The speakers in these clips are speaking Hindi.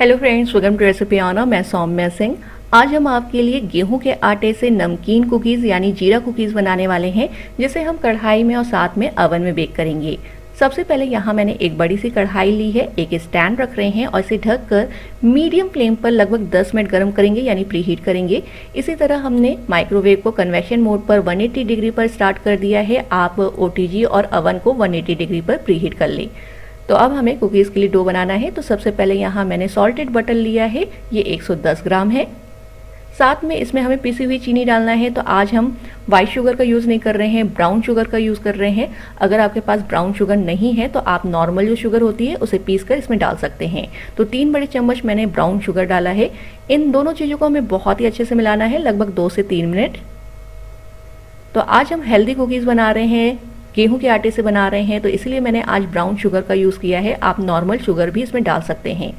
Hello friends welcome to recipe आना मैं सौम्या सिंह। आज हम आपके लिए गेहूँ के आटे से नमकीन कुकीज़ यानी जीरा कुकीज़ बनाने वाले हैं, जिसे हम कढ़ाई में और साथ में अवन में बेक करेंगे। सबसे पहले यहाँ मैंने एक बड़ी सी कढ़ाई ली है, एक स्टैंड रख रहे हैं और इसे ढक कर मीडियम फ्लेम पर लगभग 10 मिनट गर्म करेंगे, यानी प्री हीट करेंगे। इसी तरह हमने माइक्रोवेव को कन्वेक्शन मोड पर 180 डिग्री पर स्टार्ट कर दिया है। आप ओ और अवन को 180 डिग्री पर प्री हीट कर लें। तो अब हमें कुकीज़ के लिए डो बनाना है तो सबसे पहले यहाँ मैंने सॉल्टेड बटर लिया है, ये 110 ग्राम है। साथ में इसमें हमें पिसी हुई चीनी डालना है तो आज हम वाइट शुगर का यूज़ नहीं कर रहे हैं ब्राउन शुगर का यूज़ कर रहे हैं। अगर आपके पास ब्राउन शुगर नहीं है तो आप नॉर्मल जो शुगर होती है, उसे पीस कर इसमें डाल सकते हैं। तो तीन बड़े चम्मच मैंने ब्राउन शुगर डाला है। इन दोनों चीज़ों को हमें बहुत ही अच्छे से मिलाना है, लगभग दो से तीन मिनट। तो आज हम हेल्दी कुकीज़ बना रहे हैं। गेहूँ के आटे से बना रहे हैं तो इसलिए मैंने आज ब्राउन शुगर का यूज़ किया है। आप नॉर्मल शुगर भी इसमें डाल सकते हैं।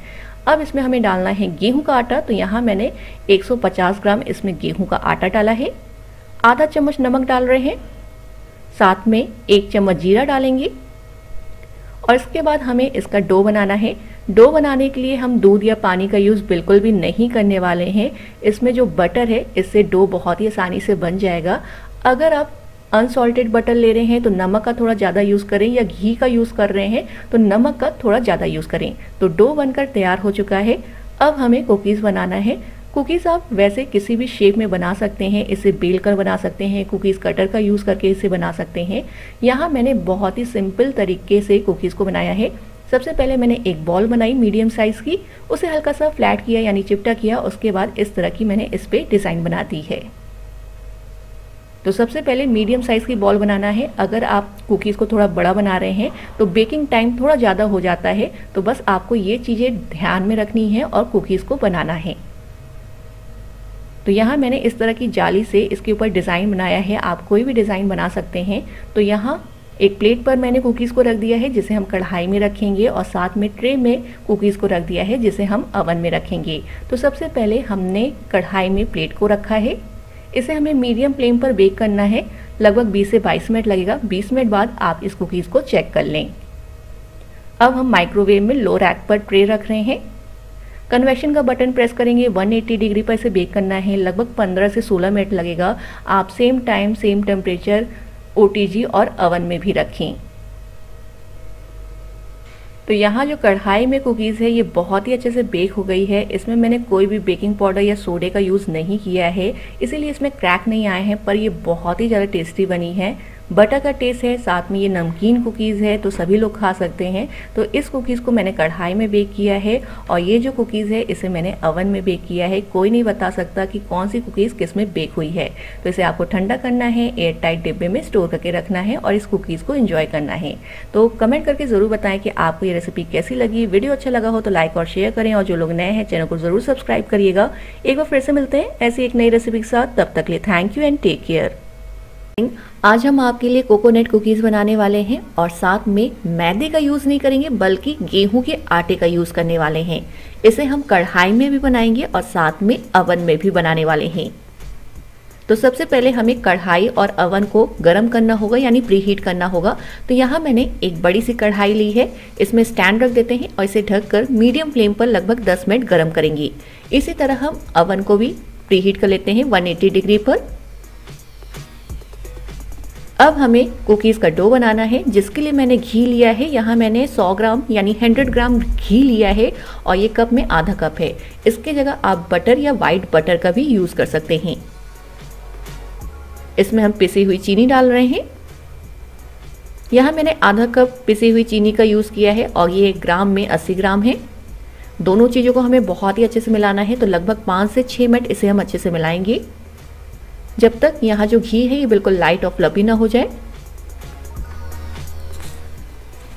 अब इसमें हमें डालना है गेहूँ का आटा तो यहाँ मैंने 150 ग्राम इसमें गेहूँ का आटा डाला है। आधा चम्मच नमक डाल रहे हैं। साथ में एक चम्मच जीरा डालेंगे। और इसके बाद हमें इसका डो बनाना है। डो बनाने के लिए हम दूध या पानी का यूज़ बिल्कुल भी नहीं करने वाले हैं। इसमें जो बटर है, इससे डो बहुत ही आसानी से बन जाएगा। अगर आप अनसॉल्टेड बटर ले रहे हैं तो नमक का थोड़ा ज़्यादा यूज़ करें या घी का यूज़ कर रहे हैं तो नमक का थोड़ा ज़्यादा यूज़ करें। तो डो बनकर तैयार हो चुका है। अब हमें कुकीज़ बनाना है। कुकीज़ आप वैसे किसी भी शेप में बना सकते हैं, इसे बेल कर बना सकते हैं कुकीज़ कटर का यूज़ करके इसे बना सकते हैं। यहाँ मैंने बहुत ही सिंपल तरीके से कुकीज़ को बनाया है। सबसे पहले मैंने एक बॉल बनाई मीडियम साइज़ की, उसे हल्का सा फ्लैट किया यानी चिपटा किया, उसके बाद इस तरह की मैंने इस पर डिज़ाइन बना दी है। तो सबसे पहले मीडियम साइज़ की बॉल बनाना है। अगर आप कुकीज़ को थोड़ा बड़ा बना रहे हैं तो बेकिंग टाइम थोड़ा ज़्यादा हो जाता है। तो बस आपको ये चीज़ें ध्यान में रखनी है और कुकीज़ को बनाना है। तो यहाँ मैंने इस तरह की जाली से इसके ऊपर डिज़ाइन बनाया है। आप कोई भी डिज़ाइन बना सकते हैं। तो यहाँ एक प्लेट पर मैंने कुकीज़ को रख दिया है, जिसे हम कढ़ाई में रखेंगे और साथ में ट्रे में कुकीज़ को रख दिया है, जिसे हम अवन में रखेंगे। तो सबसे पहले हमने कढ़ाई में प्लेट को रखा है। इसे हमें मीडियम फ्लेम पर बेक करना है। लगभग 20 से 22 मिनट लगेगा। 20 मिनट बाद आप इस कुकीज़ को चेक कर लें। अब हम माइक्रोवेव में लो रैक पर ट्रे रख रहे हैं। कन्वेक्शन का बटन प्रेस करेंगे। 180 डिग्री पर इसे बेक करना है। लगभग 15 से 16 मिनट लगेगा। आप सेम टाइम सेम टेम्परेचर ओ और अवन में भी रखें। तो यहाँ जो कढ़ाई में कुकीज़ है, ये बहुत ही अच्छे से बेक हो गई है। इसमें मैंने कोई भी बेकिंग पाउडर या सोडे का यूज़ नहीं किया है। इसीलिए इसमें क्रैक नहीं आए हैं, पर ये बहुत ही ज़्यादा टेस्टी बनी है। बटर का टेस्ट है, साथ में ये नमकीन कुकीज़ है तो सभी लोग खा सकते हैं। तो इस कुकीज़ को मैंने कढ़ाई में बेक किया है और ये जो कुकीज़ है, इसे मैंने अवन में बेक किया है। कोई नहीं बता सकता कि कौन सी कुकीज़ किसमें बेक हुई है। तो इसे आपको ठंडा करना है एयर टाइट डिब्बे में स्टोर करके रखना है और इस कुकीज़ को इन्जॉय करना है। तो कमेंट करके ज़रूर बताएँ कि आपको ये रेसिपी कैसी लगी। वीडियो अच्छा लगा हो तो लाइक और शेयर करें और जो लोग नए हैं चैनल को ज़रूर सब्सक्राइब करिएगा। एक बार फिर से मिलते हैं ऐसी एक नई रेसिपी के साथ। तब तक लिए thank you and take care आज हम आपके लिए कोकोनट कुकीज़ बनाने वाले हैं और साथ में मैदे का यूज़ नहीं करेंगे, बल्कि गेहूँ के आटे का यूज़ करने वाले हैं। इसे हम कढ़ाई में भी बनाएँगे और साथ में अवन में भी बनाने वाले हैं। तो सबसे पहले हमें कढ़ाई और अवन को गर्म करना होगा, यानी प्रीहीट करना होगा। तो यहाँ मैंने एक बड़ी सी कढ़ाई ली है, इसमें स्टैंड रख देते हैं और इसे ढककर मीडियम फ्लेम पर लगभग 10 मिनट गर्म करेंगे। इसी तरह हम अवन को भी प्रीहीट कर लेते हैं 180 डिग्री पर। अब हमें कुकीज़ का डो बनाना है, जिसके लिए मैंने घी लिया है। यहाँ मैंने 100 ग्राम, यानी 100 ग्राम घी लिया है और ये कप में आधा कप है। इसके जगह आप बटर या वाइट बटर का भी यूज़ कर सकते हैं। इसमें हम पिसी हुई चीनी डाल रहे हैं। यहाँ मैंने आधा कप पिसी हुई चीनी का यूज़ किया है और ये ग्राम में 80 ग्राम है। दोनों चीज़ों को हमें बहुत ही अच्छे से मिलाना है तो लगभग पाँच से छः मिनट इसे हम अच्छे से मिलाएँगे। जब तक यहाँ जो घी है, ये बिल्कुल लाइट और फ्लबी ना हो जाए।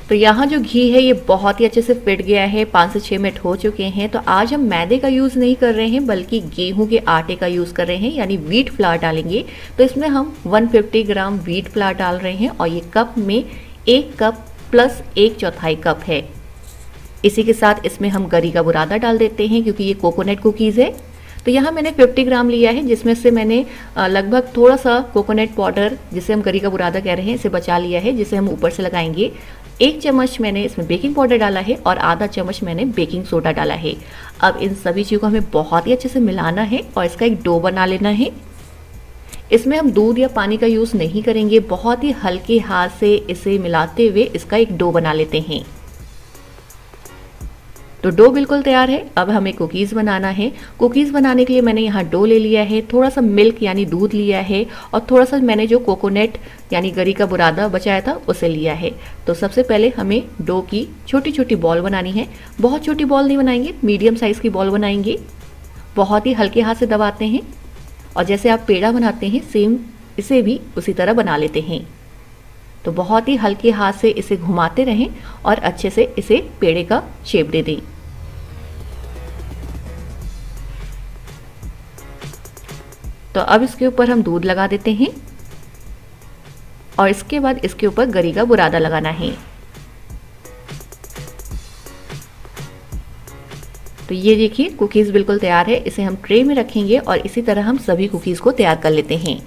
तो यहाँ जो घी है, ये बहुत ही अच्छे से फिट गया है, पाँच से छः मिनट हो चुके हैं। तो आज हम मैदे का यूज़ नहीं कर रहे हैं, बल्कि गेहूँ के आटे का यूज़ कर रहे हैं, यानी वीट फ्लावर डालेंगे। तो इसमें हम 150 ग्राम वीट फ्लावर डाल रहे हैं, और ये कप में एक कप प्लस एक चौथाई कप है। इसी के साथ इसमें हम गरी का बुरादा डाल देते हैं, क्योंकि ये कोकोनट कुकीज़ है। तो यहाँ मैंने 50 ग्राम लिया है, जिसमें से मैंने लगभग थोड़ा सा कोकोनट पाउडर जिसे हम करी का बुरादा कह रहे हैं, इसे बचा लिया है, जिसे हम ऊपर से लगाएँगे। एक चम्मच मैंने इसमें बेकिंग पाउडर डाला है और आधा चम्मच मैंने बेकिंग सोडा डाला है। अब इन सभी चीज़ों को हमें बहुत ही अच्छे से मिलाना है और इसका एक डो बना लेना है। इसमें हम दूध या पानी का यूज़ नहीं करेंगे, बहुत ही हल्के हाथ से इसे मिलाते हुए इसका एक डो बना लेते हैं। तो डो बिल्कुल तैयार है। अब हमें कुकीज़ बनाना है। कुकीज़ बनाने के लिए मैंने यहाँ डो ले लिया है थोड़ा सा मिल्क यानी दूध लिया है और थोड़ा सा मैंने जो कोकोनट यानी गरी का बुरादा बचाया था, उसे लिया है। तो सबसे पहले हमें डो की छोटी छोटी बॉल बनानी है। बहुत छोटी बॉल नहीं बनाएँगे, मीडियम साइज़ की बॉल बनाएँगे। बहुत ही हल्के हाथ से दबाते हैं और जैसे आप पेड़ा बनाते हैं, सेम इसे भी उसी तरह बना लेते हैं। तो बहुत ही हल्के हाथ से इसे घुमाते रहें और अच्छे से इसे पेड़े का शेप दे दें। तो अब इसके ऊपर हम दूध लगा देते हैं और इसके बाद इसके ऊपर गरी का बुरादा लगाना है। तो ये देखिए कुकीज़ बिल्कुल तैयार है, इसे हम ट्रे में रखेंगे और इसी तरह हम सभी कुकीज़ को तैयार कर लेते हैं।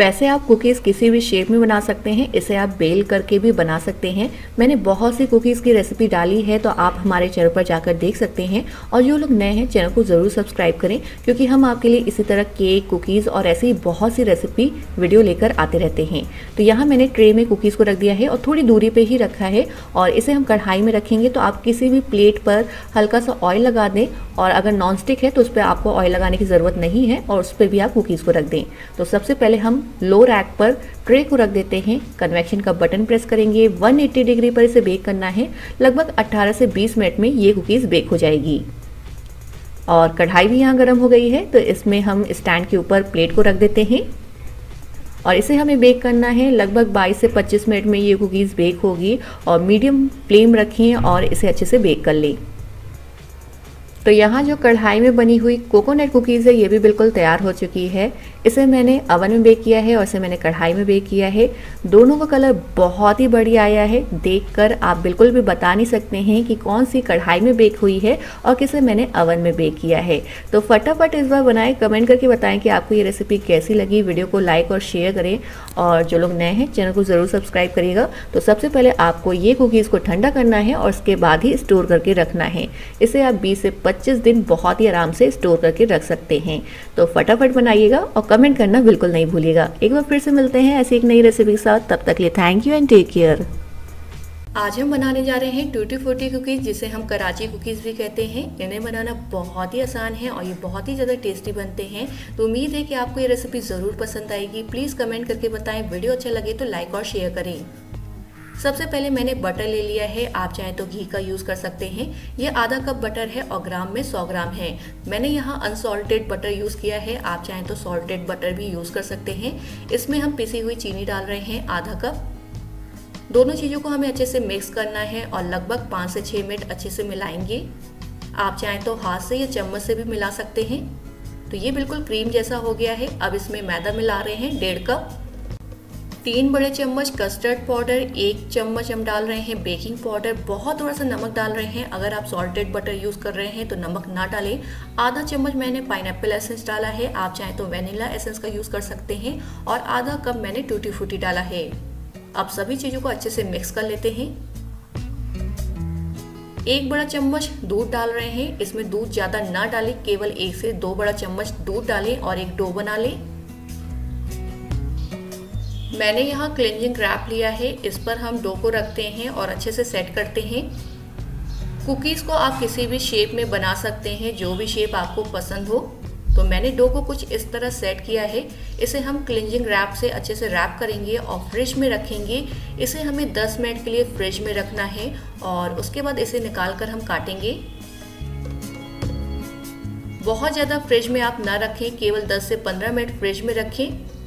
वैसे आप कुकीज़ किसी भी शेप में बना सकते हैं, इसे आप बेल करके भी बना सकते हैं। मैंने बहुत सी कुकीज़ की रेसिपी डाली है तो आप हमारे चैनल पर जाकर देख सकते हैं। और जो लोग नए हैं चैनल को ज़रूर सब्सक्राइब करें, क्योंकि हम आपके लिए इसी तरह केक कुकीज़ और ऐसी बहुत सी रेसिपी वीडियो लेकर आते रहते हैं। तो यहाँ मैंने ट्रे में कुकीज़ को रख दिया है और थोड़ी दूरी पर ही रखा है और इसे हम कढ़ाई में रखेंगे तो आप किसी भी प्लेट पर हल्का सा ऑयल लगा दें और अगर नॉन स्टिक है तो उस पर आपको ऑयल लगाने की ज़रूरत नहीं है और उस पर भी आप कुकीज़ को रख दें। तो सबसे पहले हम लो रैक पर ट्रे को रख देते हैं। कन्वेक्शन का बटन प्रेस करेंगे। 180 डिग्री पर इसे बेक करना है। लगभग 18 से 20 मिनट में ये कुकीज़ बेक हो जाएगी। और कढ़ाई भी यहाँ गर्म हो गई है तो इसमें हम स्टैंड के ऊपर प्लेट को रख देते हैं। और इसे हमें बेक करना है। लगभग 22 से 25 मिनट में ये कुकीज़ बेक होगी। और मीडियम फ्लेम रखें और इसे अच्छे से बेक कर लें। तो यहाँ जो कढ़ाई में बनी हुई कोकोनट कुकीज़ है, ये भी बिल्कुल तैयार हो चुकी है। इसे मैंने अवन में बेक किया है और इसे मैंने कढ़ाई में बेक किया है। दोनों का कलर बहुत ही बढ़िया आया है। देखकर आप बिल्कुल भी बता नहीं सकते हैं कि कौन सी कढ़ाई में बेक हुई है और किसे मैंने अवन में बेक किया है। तो फटाफट इस बार बनाएँ कमेंट करके बताएँ कि आपको ये रेसिपी कैसी लगी। वीडियो को लाइक और शेयर करें और जो लोग नए हैं चैनल को ज़रूर सब्सक्राइब करिएगा। तो सबसे पहले आपको ये कुकीज़ को ठंडा करना है और उसके बाद ही स्टोर करके रखना है। इसे आप बीस से पच्चीस दिन बहुत ही आराम से स्टोर करके रख सकते हैं। तो फटाफट बनाइएगा और कमेंट करना बिल्कुल नहीं भूलिएगा। एक बार फिर से मिलते हैं ऐसी एक नई रेसिपी के साथ। तब तक लिए thank you and take care आज हम बनाने जा रहे हैं टूटी फूटी कुकीज़ जिसे हम कराची कुकीज़ भी कहते हैं। इन्हें बनाना बहुत ही आसान है और ये बहुत ही ज़्यादा टेस्टी बनते हैं। तो उम्मीद है कि आपको ये रेसिपी ज़रूर पसंद आएगी। प्लीज़ कमेंट करके बताएँ। वीडियो अच्छा लगे तो लाइक और शेयर करें। सबसे पहले मैंने बटर ले लिया है। आप चाहें तो घी का यूज़ कर सकते हैं। ये आधा कप बटर है और ग्राम में 100 ग्राम है। मैंने यहाँ अनसॉल्टेड बटर यूज़ किया है। आप चाहें तो सॉल्टेड बटर भी यूज़ कर सकते हैं। इसमें हम पिसी हुई चीनी डाल रहे हैं आधा कप दोनों चीज़ों को हमें अच्छे से मिक्स करना है और लगभग पाँच से छः मिनट अच्छे से मिलाएँगे। आप चाहें तो हाथ से या चम्मच से भी मिला सकते हैं। तो ये बिल्कुल क्रीम जैसा हो गया है। अब इसमें मैदा मिला रहे हैं, डेढ़ कप तीन बड़े चम्मच कस्टर्ड पाउडर एक चम्मच हम डाल रहे हैं बेकिंग पाउडर बहुत थोड़ा सा नमक डाल रहे हैं। अगर आप सॉल्टेड बटर यूज़ कर रहे हैं तो नमक ना डालें। आधा चम्मच मैंने पाइन एसेंस डाला है। आप चाहें तो वेनिला एसेंस का यूज़ कर सकते हैं और आधा कप मैंने टूटी फूटी डाला है। अब सभी चीज़ों को अच्छे से मिक्स कर लेते हैं। एक बड़ा चम्मच दूध डाल रहे हैं। इसमें दूध ज़्यादा ना डालें, केवल एक से दो बड़ा चम्मच दूध डालें और एक डो बना लें। मैंने यहाँ क्लिनजिंग रैप लिया है, इस पर हम डो को रखते हैं और अच्छे से सेट करते हैं। कुकीज़ को आप किसी भी शेप में बना सकते हैं, जो भी शेप आपको पसंद हो। तो मैंने डो को कुछ इस तरह सेट किया है। इसे हम क्लिनजिंग रैप से अच्छे से रैप करेंगे और फ्रिज में रखेंगे। इसे हमें 10 मिनट के लिए फ्रिज में रखना है और उसके बाद इसे निकाल कर हम काटेंगे। बहुत ज़्यादा फ्रिज में आप ना रखें, केवल 10 से 15 मिनट फ्रिज में रखें।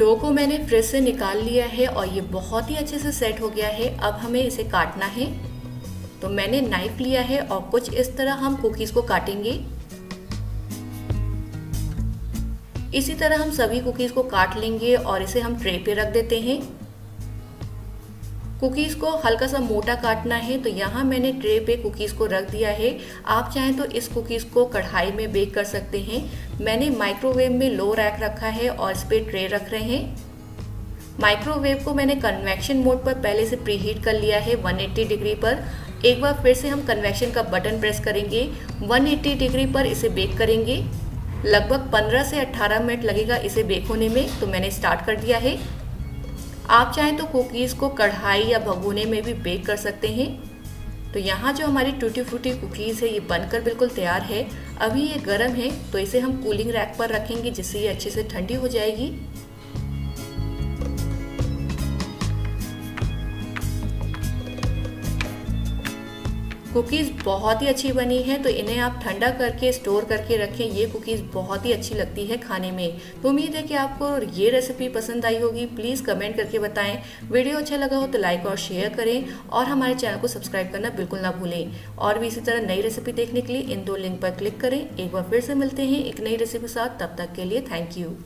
डो को मैंने फ्रिज से निकाल लिया है और ये बहुत ही अच्छे से सेट हो गया है। अब हमें इसे काटना है। तो मैंने नाइफ लिया है और कुछ इस तरह हम कुकीज़ को काटेंगे। इसी तरह हम सभी कुकीज़ को काट लेंगे और इसे हम ट्रे पे रख देते हैं। कुकीज़ को हल्का सा मोटा काटना है तो यहाँ मैंने ट्रे पे कुकीज़ को रख दिया है। आप चाहें तो इस कुकीज़ को कढ़ाई में बेक कर सकते हैं। मैंने माइक्रोवेव में लो रैक रखा है और इस पर ट्रे रख रहे हैं। माइक्रोवेव को मैंने कन्वेक्शन मोड पर पहले से प्रीहीट कर लिया है 180 डिग्री पर। एक बार फिर से हम कन्वेक्शन का बटन प्रेस करेंगे। 180 डिग्री पर इसे बेक करेंगे। लगभग 15 से 18 मिनट लगेगा इसे बेक होने में तो मैंने स्टार्ट कर दिया है। आप चाहें तो कुकीज़ को कढ़ाई या भगोने में भी बेक कर सकते हैं। तो यहाँ जो हमारी टूटी फूटी कुकीज़ है, ये बनकर बिल्कुल तैयार है। अभी ये गर्म है तो इसे हम कूलिंग रैक पर रखेंगे, जिससे ये अच्छे से ठंडी हो जाएगी। कुकीज़ बहुत ही अच्छी बनी है तो इन्हें आप ठंडा करके स्टोर करके रखें। ये कुकीज़ बहुत ही अच्छी लगती है खाने में। तो उम्मीद है कि आपको ये रेसिपी पसंद आई होगी। प्लीज़ कमेंट करके बताएँ। वीडियो अच्छा लगा हो तो लाइक और शेयर करें और हमारे चैनल को सब्सक्राइब करना बिल्कुल ना भूलें। और भी इसी तरह नई रेसिपी देखने के लिए इन दो लिंक पर क्लिक करें। एक बार फिर से मिलते हैं एक नई रेसिपी के साथ। तब तक के लिए थैंक यू